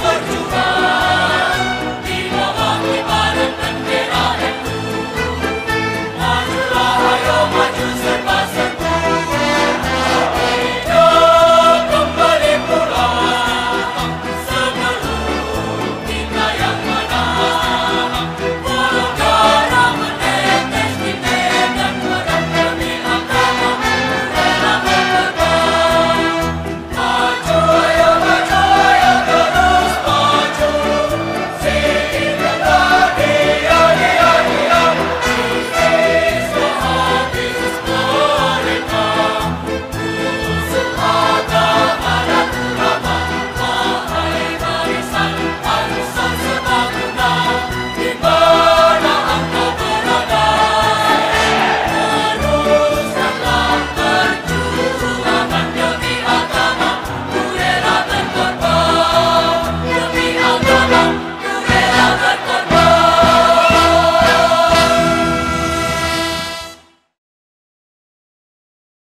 Por